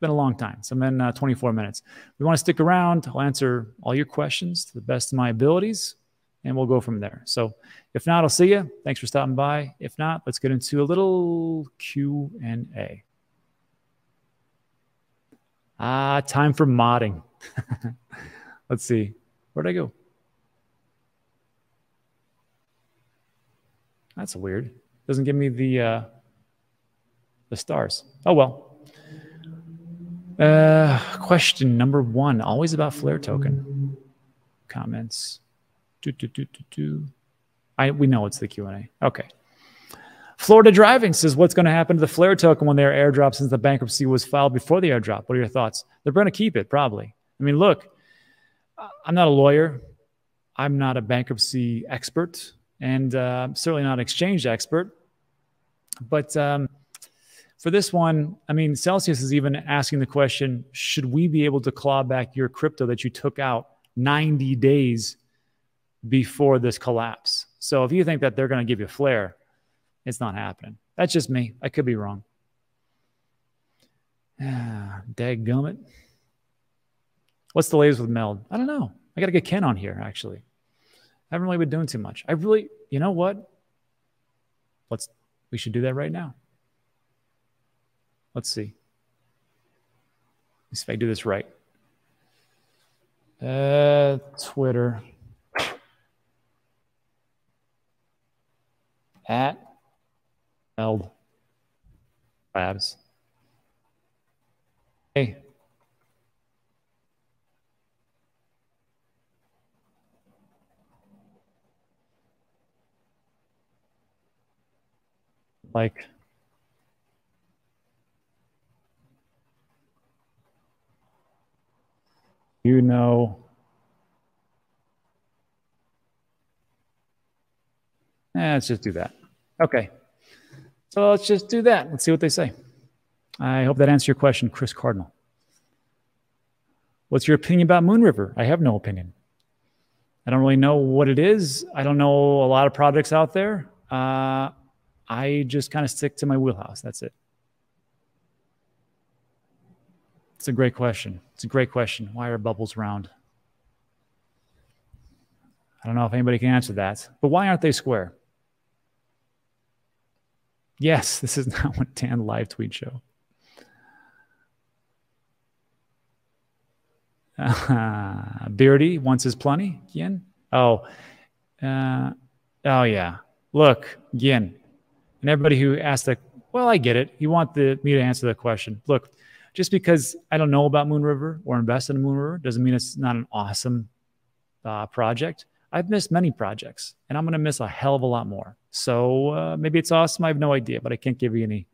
been a long time. So I'm in uh, 24 minutes. We want to stick around. I'll answer all your questions to the best of my abilities, and we'll go from there. So if not, I'll see you. Thanks for stopping by. If not, let's get into a little Q and A. Ah, time for modding. let's see. Where'd I go? That's weird. Doesn't give me the uh, the stars. Oh well. Uh, question number one, always about Flare token. Comments. Do, do, do, do, do. I, we know it's the Q&A. Okay. Florida Driving says, what's going to happen to the Flare token when they're airdrop since the bankruptcy was filed before the airdrop? What are your thoughts? They're going to keep it, probably. I mean, look, I'm not a lawyer. I'm not a bankruptcy expert and uh, certainly not an exchange expert. But um, for this one, I mean, Celsius is even asking the question should we be able to claw back your crypto that you took out 90 days before this collapse? So if you think that they're going to give you a flare, it's not happening. That's just me. I could be wrong. Ah, gummit. What's the latest with Meld? I don't know. I got to get Ken on here, actually. I haven't really been doing too much. I really, you know what? Let's, we should do that right now. Let's see. Let's see if I do this right. Uh, Twitter. At Meld Labs. Hey. Like you know. Eh, let's just do that. Okay. So let's just do that. Let's see what they say. I hope that answers your question chris cardinal. What's your opinion about moon river? I have no opinion. I don't really know what it is. I don't know a lot of projects out there. Uh, i just kind of stick to my wheelhouse. That's it It's a great question. It's a great question. Why are bubbles round? I don't know if anybody can answer that, but why aren't they square? Yes, this is not what Dan live tweet show. Uh, Beardy wants his plenty. Yin. Oh, uh, oh yeah. Look, Yin, and everybody who asked that. Well, I get it. You want the me to answer the question. Look, just because I don't know about Moon River or invest in Moon River doesn't mean it's not an awesome uh, project. I've missed many projects and I'm going to miss a hell of a lot more. So uh, maybe it's awesome. I have no idea, but I can't give you any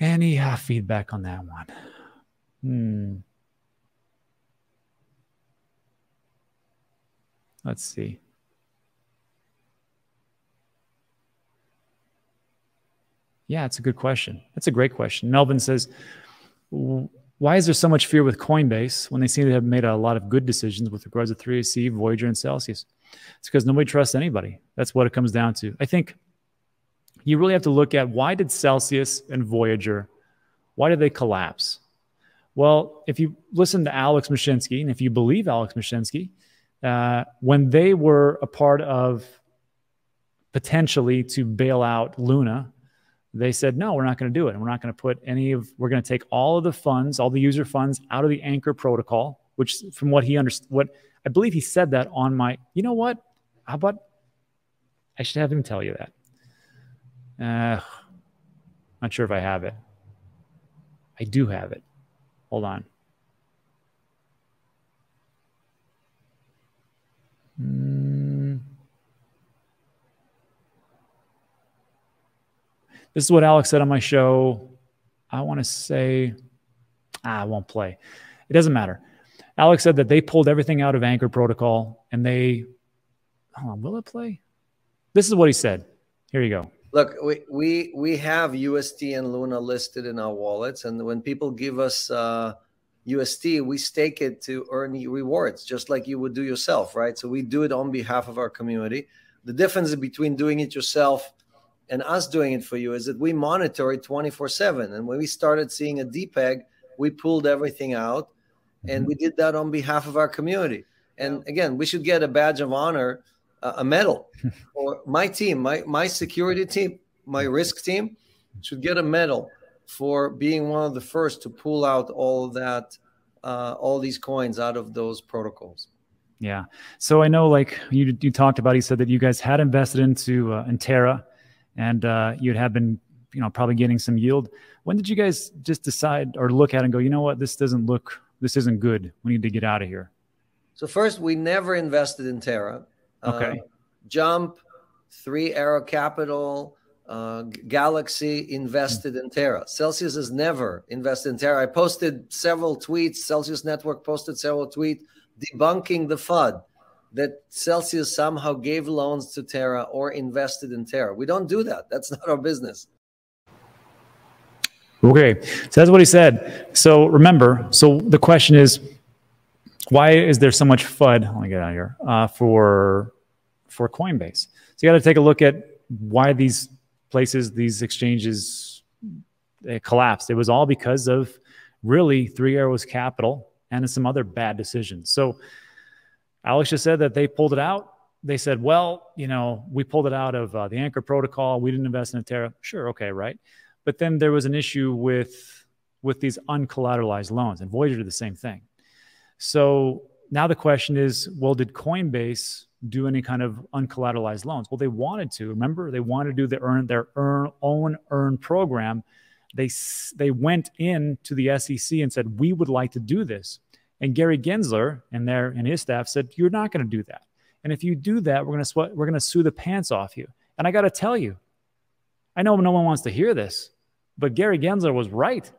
any uh, feedback on that one. Hmm. Let's see. Yeah, it's a good question. That's a great question. Melvin says, why is there so much fear with Coinbase when they seem to have made a lot of good decisions with regards to 3AC, Voyager, and Celsius? It's because nobody trusts anybody. That's what it comes down to. I think you really have to look at why did Celsius and Voyager, why did they collapse? Well, if you listen to Alex Mashinsky, and if you believe Alex Mashinsky, uh, when they were a part of potentially to bail out Luna, they said, no, we're not going to do it. And we're not going to put any of, we're going to take all of the funds, all the user funds out of the Anchor protocol, which from what he understood, what I believe he said that on my, you know what? How about, I should have him tell you that. Uh, not sure if I have it. I do have it. Hold on. Mm. This is what Alex said on my show. I want to say, ah, I won't play. It doesn't matter. Alex said that they pulled everything out of Anchor Protocol and they, hold on, will it play? This is what he said. Here you go. Look, we, we, we have UST and Luna listed in our wallets. And when people give us uh, we stake it to earn rewards, just like you would do yourself, right? So we do it on behalf of our community. The difference between doing it yourself and us doing it for you is that we monitor it 24 7. And when we started seeing a depeg, we pulled everything out and mm-hmm. we did that on behalf of our community. And again, we should get a badge of honor, uh, a medal, or my team, my, my security team, my risk team should get a medal for being one of the first to pull out all that, uh, all these coins out of those protocols. Yeah. So I know, like you, you talked about, he said that you guys had invested into uh, Terra, and uh, you had been, you know, probably getting some yield. When did you guys just decide or look at it and go, you know what, this doesn't look, this isn't good. We need to get out of here. So first, we never invested in Terra. Okay. Uh, Jump, Three Arrow Capital, uh, Galaxy invested in Terra. Celsius has never invested in Terra. I posted several tweets. Celsius Network posted several tweets debunking the FUD that Celsius somehow gave loans to Terra or invested in Terra. We don't do that. That's not our business. Okay, so that's what he said. So remember, so the question is, why is there so much FUD? Let me get out of here uh, for for Coinbase. So you got to take a look at why these places, these exchanges collapsed. It was all because of really Three Arrows Capital and some other bad decisions. So Alex just said that they pulled it out. They said, well, you know, we pulled it out of uh, the Anchor protocol. We didn't invest in Terra. Sure, okay, right. But then there was an issue with with these uncollateralized loans, and Voyager did the same thing. So now the question is, well, did Coinbase do any kind of uncollateralized loans? Well, they wanted to. Remember, they wanted to do the earn their earn, own earn program. They they went in to the SEC and said, "We would like to do this." And Gary Gensler and their and his staff said, "You're not going to do that. And if you do that, we're going to sweat, we're going to sue the pants off you." And I got to tell you, I know no one wants to hear this, but Gary Gensler was right.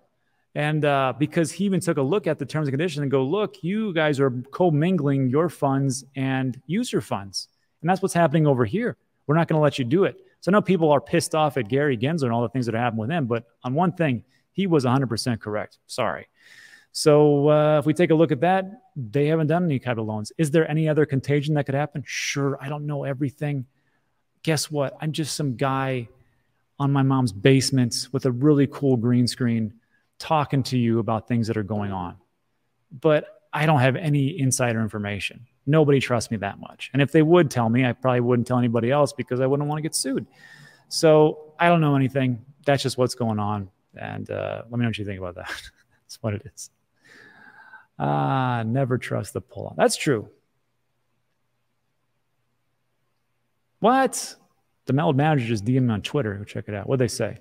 And uh, because he even took a look at the terms and conditions and go, look, you guys are commingling your funds and user funds. And that's what's happening over here. We're not going to let you do it. So I know people are pissed off at Gary Gensler and all the things that happened with him, but on one thing, he was 100% correct. Sorry. So uh, if we take a look at that, they haven't done any kind of loans. Is there any other contagion that could happen? Sure. I don't know everything. Guess what? I'm just some guy on my mom's basement with a really cool green screen talking to you about things that are going on. But I don't have any insider information. Nobody trusts me that much. And if they would tell me, I probably wouldn't tell anybody else because I wouldn't want to get sued. So I don't know anything. That's just what's going on. And uh, let me know what you think about that. That's what it is. Ah, never trust the pull on. That's true. What? The Meld manager just DM me on Twitter. Go check it out. What'd they say?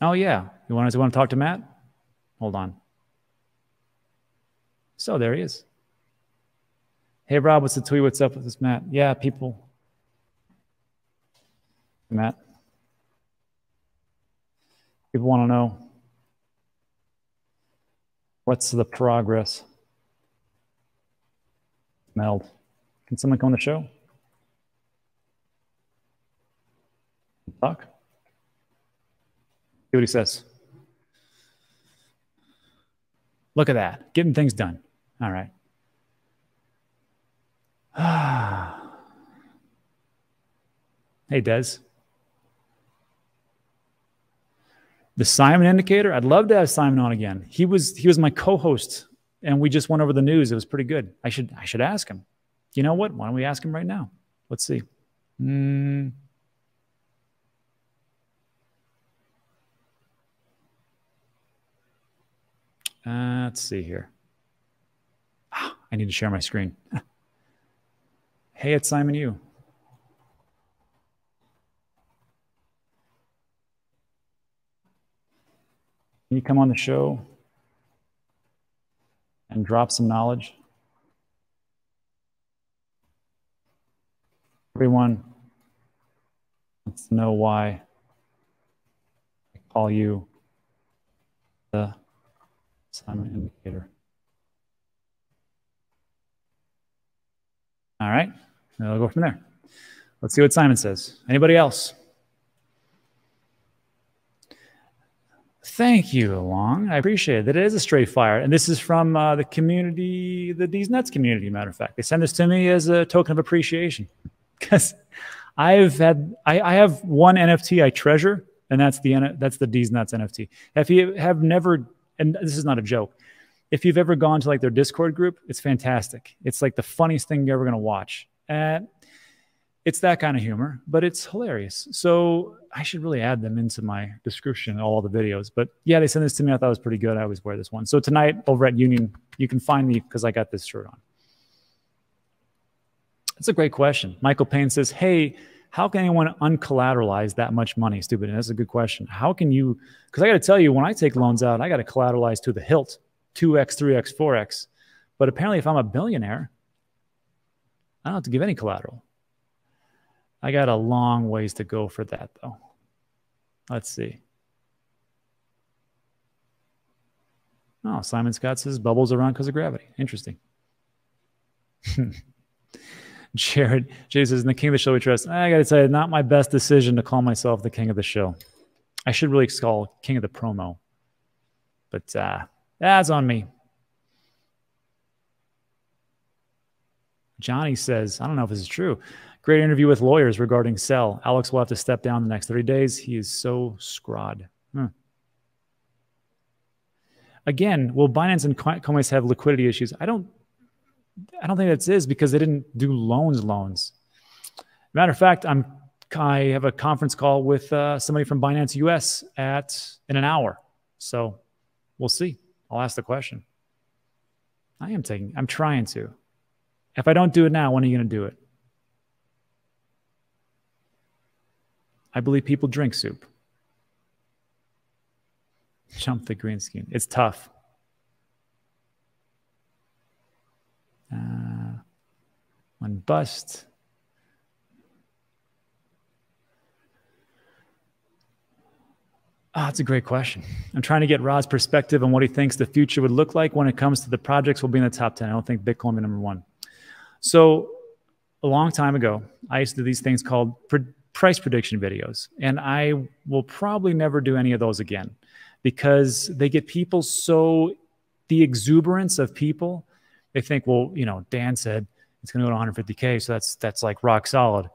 Oh yeah, you want to want to talk to Matt? Hold on. So there he is. Hey Rob, what's the tweet? What's up with this Matt? Yeah, people. Matt. People want to know what's the progress. Meld. Can someone come on the show? Talk. See what he says. Look at that. Getting things done. All right. hey, Des. The Simon indicator, I'd love to have Simon on again. He was he was my co-host and we just went over the news. It was pretty good. I should I should ask him. You know what? Why don't we ask him right now? Let's see. Mm. Uh, let's see here. Oh, I need to share my screen. hey, it's Simon Yu. Can you come on the show and drop some knowledge? Everyone wants to know why I call you the Simon indicator. All right, we'll go from there. Let's see what Simon says. Anybody else? Thank you, Long. I appreciate it. It is a straight fire. And this is from uh, the community, the Deez Nuts community, matter of fact. They send this to me as a token of appreciation. Because I've had, I, I, have one NFT I treasure, and that's the, that's the Deez Nuts NFT. If you have never, and this is not a joke, if you've ever gone to like their Discord group, it's fantastic. It's like the funniest thing you're ever going to watch. And it's that kind of humor, but it's hilarious. So I should really add them into my description, all the videos. But yeah, they sent this to me. I thought it was pretty good. I always wear this one. So tonight over at Union, you can find me because I got this shirt on. That's a great question. Michael Payne says, Hey, how can anyone uncollateralize that much money? Stupid. And that's a good question. How can you? Because I got to tell you, when I take loans out, I got to collateralize to the hilt 2x, 3x, 4x. But apparently, if I'm a billionaire, I don't have to give any collateral. I got a long ways to go for that, though. Let's see. Oh, Simon Scott says bubbles around because of gravity. Interesting. Jared, Jared says, in the king of the show we trust. I got to tell you, not my best decision to call myself the king of the show. I should really call king of the promo. But uh, that's on me. Johnny says, I don't know if this is true. Great interview with lawyers regarding Cel. Alex will have to step down the next 30 days. He is so scrod. Hmm. Again, will Binance and Coinbase have liquidity issues? I don't I don't think that's is because they didn't do loans loans. Matter of fact, I'm I have a conference call with uh, somebody from Binance US at in an hour. So we'll see. I'll ask the question. I am taking, I'm trying to. If I don't do it now, when are you going to do it? I believe people drink soup. Jump the green screen. It's tough. Uh, one bust. Oh, that's a great question. I'm trying to get Rod's perspective on what he thinks the future would look like when it comes to the projects will be in the top 10. I don't think Bitcoin will be number one. So, a long time ago, I used to do these things called price prediction videos. And I will probably never do any of those again because they get people so, the exuberance of people, they think, well, you know, Dan said it's going to go to 150K. So that's, that's like rock solid.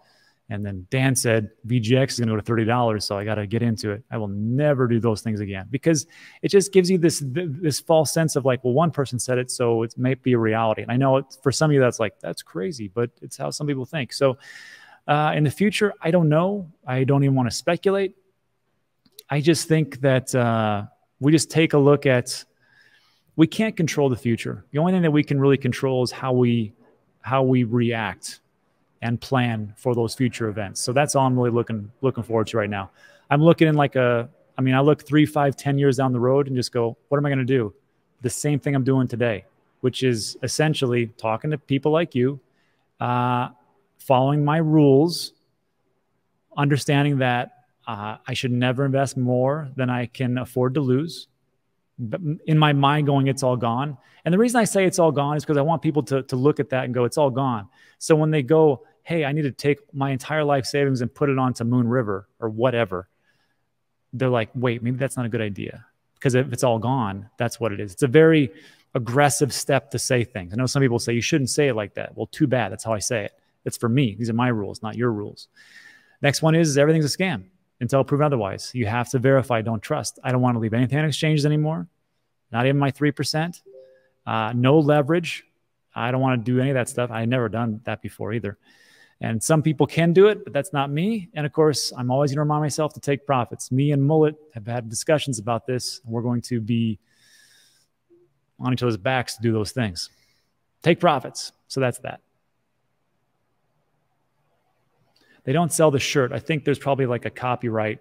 And then Dan said VGX is going to go to $30, so I got to get into it. I will never do those things again because it just gives you this this false sense of like, well, one person said it, so it may be a reality. And I know for some of you that's like that's crazy, but it's how some people think. So uh, in the future, I don't know. I don't even want to speculate. I just think that uh, we just take a look at. We can't control the future. The only thing that we can really control is how we how we react and plan for those future events. So that's all I'm really looking looking forward to right now. I'm looking in like a, I mean, I look three, five, ten years down the road and just go, what am I going to do? The same thing I'm doing today, which is essentially talking to people like you, uh, following my rules, understanding that uh, I should never invest more than I can afford to lose. But in my mind, going, it's all gone. And the reason I say it's all gone is because I want people to, to look at that and go, it's all gone. So when they go, hey, I need to take my entire life savings and put it onto Moon River or whatever, they're like, wait, maybe that's not a good idea. Because if it's all gone, that's what it is. It's a very aggressive step to say things. I know some people say you shouldn't say it like that. Well, too bad. That's how I say it. It's for me. These are my rules, not your rules. Next one is, everything's a scam until proven otherwise. You have to verify, don't trust. I don't want to leave anything on exchanges anymore, not even my 3%. Uh, no leverage. I don't want to do any of that stuff. I never done that before either. And some people can do it, but that's not me. And of course, I'm always going to remind myself to take profits. Me and Mullet have had discussions about this. And we're going to be on each other's backs to do those things. Take profits. So that's that. They don't sell the shirt. I think there's probably like a copyright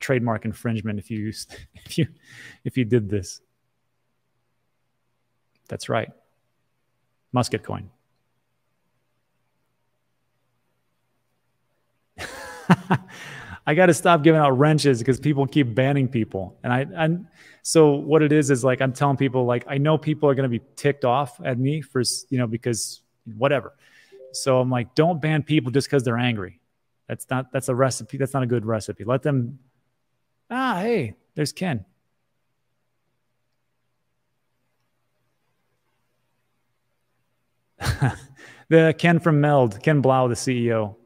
trademark infringement if you used, if you if you did this. That's right. Musket coin. I got to stop giving out wrenches because people keep banning people. And I, and so what it is is like I'm telling people like I know people are going to be ticked off at me for you know because whatever. So I'm like, don't ban people just because they're angry. That's not that's a recipe. That's not a good recipe. Let them Ah, hey, there's Ken. the Ken from Meld, Ken Blau, the CEO.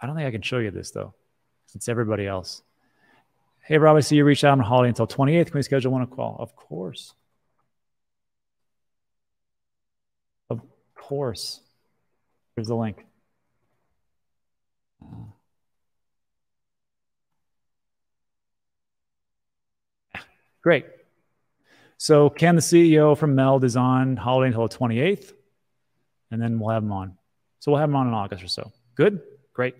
I don't think I can show you this though. It's everybody else. Hey, Rob, I see you reached out on holiday until 28th. Can we schedule one a call? Of course. Of course. Here's the link. Great. So Ken the CEO from Meld, is on holiday until the 28th, and then we'll have him on. So we'll have him on in August or so. Good? Great.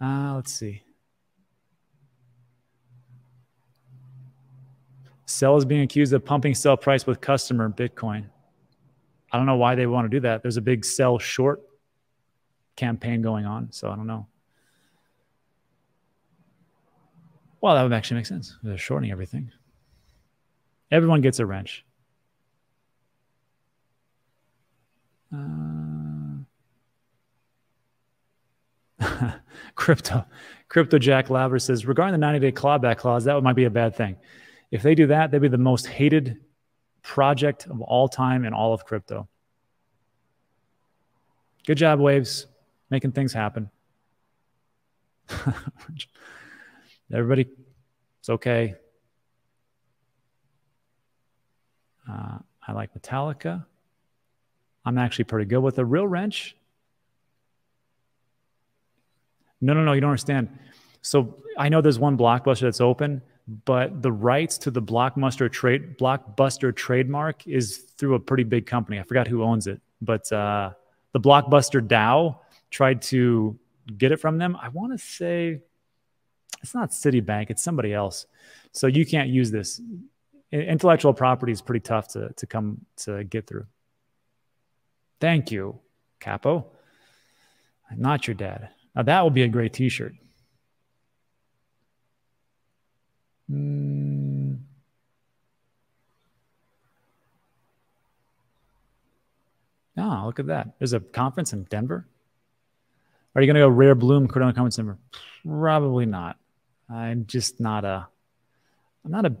Uh, let's see. Cel is being accused of pumping CEL price with customer Bitcoin. I don't know why they want to do that. There's a big sell short campaign going on, so I don't know. Well, that would actually make sense. They're shorting everything. Everyone gets a wrench. Uh, crypto, crypto Jack Laver says regarding the 90 day clawback clause, that might be a bad thing. If they do that, they'd be the most hated project of all time in all of crypto. Good job, Waves, making things happen. Everybody, it's okay. Uh, I like Metallica. I'm actually pretty good with a real wrench. No, no, no, you don't understand. So I know there's one blockbuster that's open, but the rights to the blockbuster trade blockbuster trademark is through a pretty big company. I forgot who owns it, but uh, the blockbuster DAO tried to get it from them. I want to say it's not Citibank, it's somebody else. So you can't use this. Intellectual property is pretty tough to, to come to get through. Thank you, Capo. Not your dad. Now that will be a great t-shirt. Mm. Oh, look at that. There's a conference in Denver. Are you going to go rare bloom Cardano conference Denver? Probably not. I'm just not a I'm not a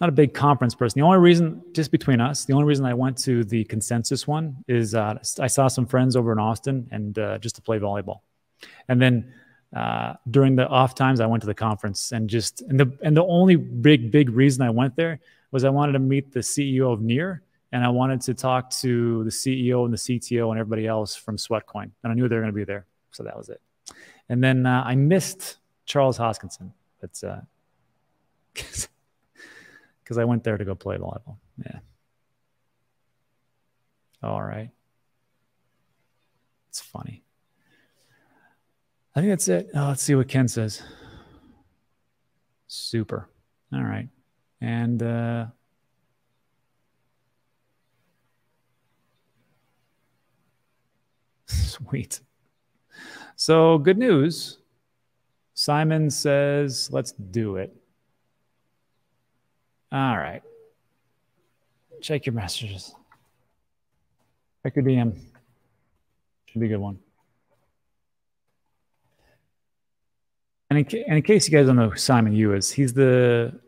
not a big conference person. The only reason, just between us, the only reason I went to the consensus one is uh, I saw some friends over in Austin and uh, just to play volleyball. And then uh, during the off times, I went to the conference and just and the and the only big big reason I went there was I wanted to meet the CEO of Near and I wanted to talk to the CEO and the CTO and everybody else from Sweatcoin, and I knew they were going to be there, so that was it. And then uh, I missed Charles Hoskinson, but because uh, I went there to go play volleyball. Yeah. All right. It's funny. I think that's it. Oh, let's see what Ken says. Super. All right. And uh, sweet. So, good news. Simon says, let's do it. All right. Check your messages. Check your DM. Should be a good one. And in, and in case you guys don't know who Simon Yu is, he's the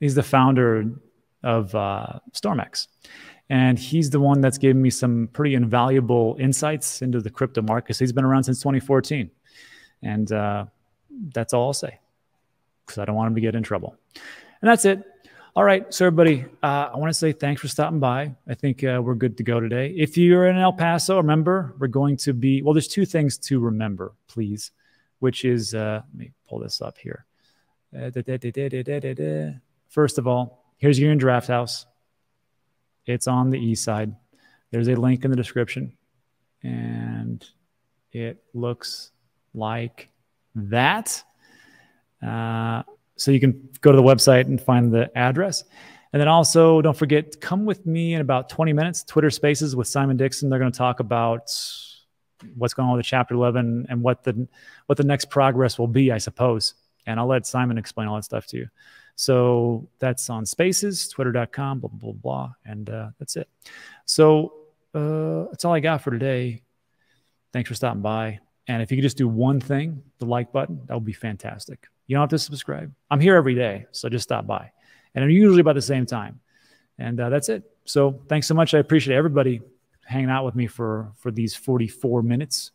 he's the founder of uh, StormX, and he's the one that's given me some pretty invaluable insights into the crypto market. markets. He's been around since 2014, and uh, that's all I'll say because I don't want him to get in trouble. And that's it. All right, so everybody, uh, I want to say thanks for stopping by. I think uh, we're good to go today. If you're in El Paso, remember we're going to be well. There's two things to remember, please which is, uh, let me pull this up here. Uh, First of all, here's Union Draft House. It's on the east side. There's a link in the description, and it looks like that. Uh, so you can go to the website and find the address. And then also, don't forget, come with me in about 20 minutes, Twitter Spaces with Simon Dixon. They're going to talk about what's going on with chapter 11 and what the what the next progress will be i suppose and i'll let simon explain all that stuff to you so that's on spaces twitter.com blah blah blah, blah and uh, that's it so uh, that's all i got for today thanks for stopping by and if you could just do one thing the like button that would be fantastic you don't have to subscribe i'm here every day so just stop by and i'm usually about the same time and uh, that's it so thanks so much i appreciate everybody hanging out with me for for these 44 minutes.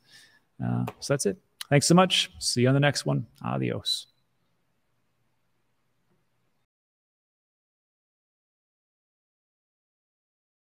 Uh, so that's it. Thanks so much. See you on the next one. Adios.